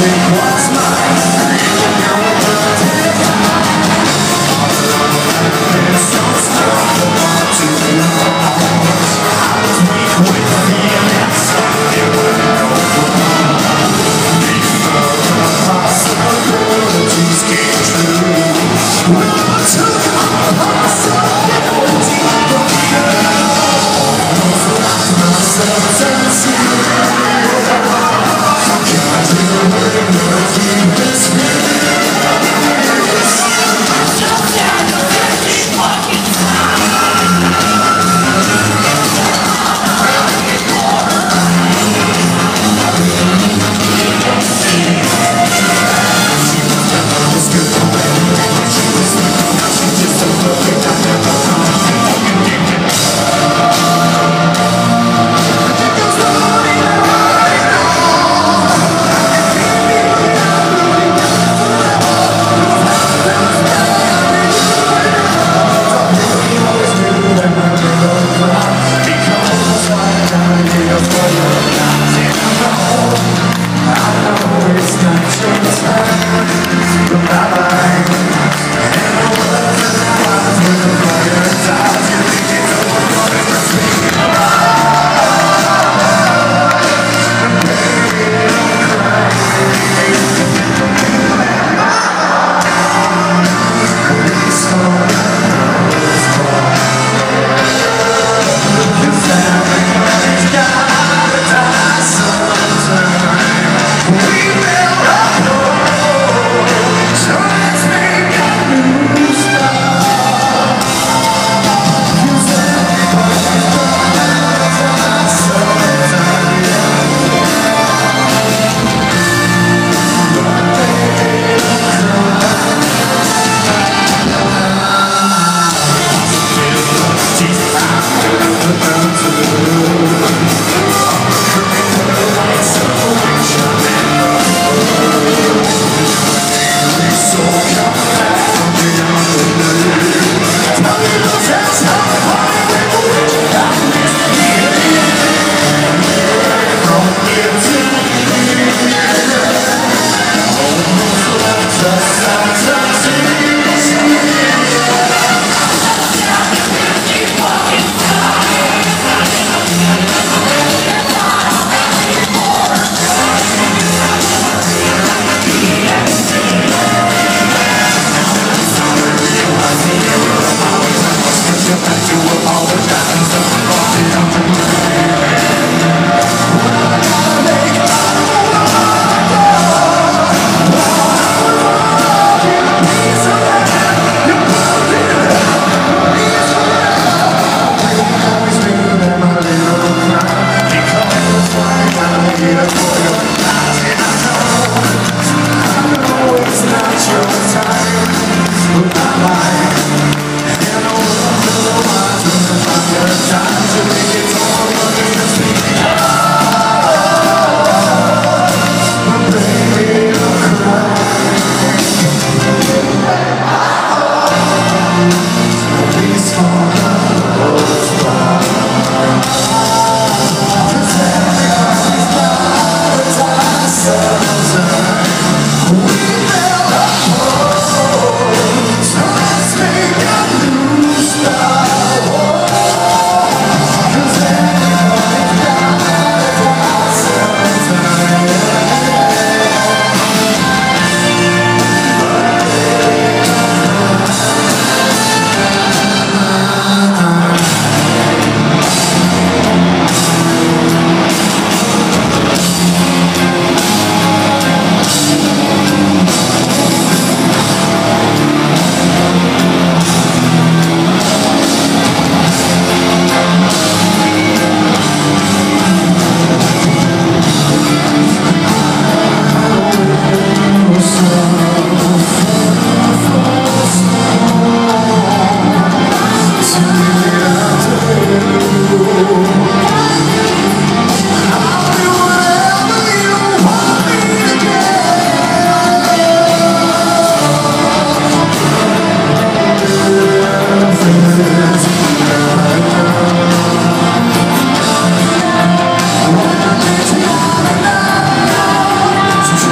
Take one. Thank Stop, stop, stop. time.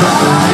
Thank